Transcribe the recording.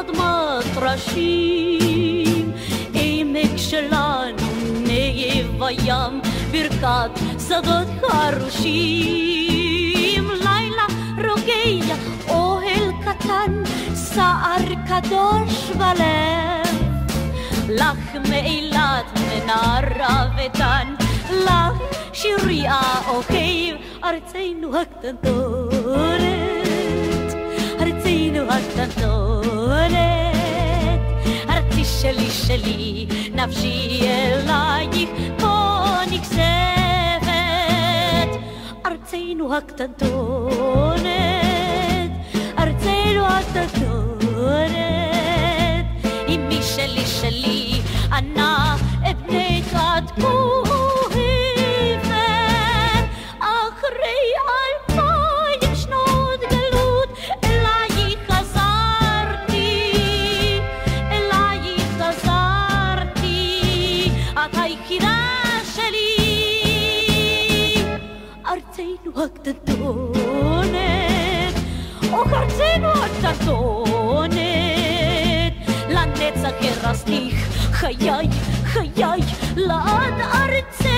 אדמת טרשים. עמק שלנו, נגב הים, ברכת שדות חרושים. לילה רוגע, אוהל קטן, סער קדוש בלב. לך מאילת מנערה ודן, לך שירי האוהב, ארצנו הקטנטונת, שלי נפשי אלייך כה נכספת, ארצנו הקטנטונת, ארצנו הקטנטונת, אמי שלי שלי, אנא הקטנטונת, או ארצנו הקטנטונת, לנצח הרסתיך חיי, חיי, לעד ארצנו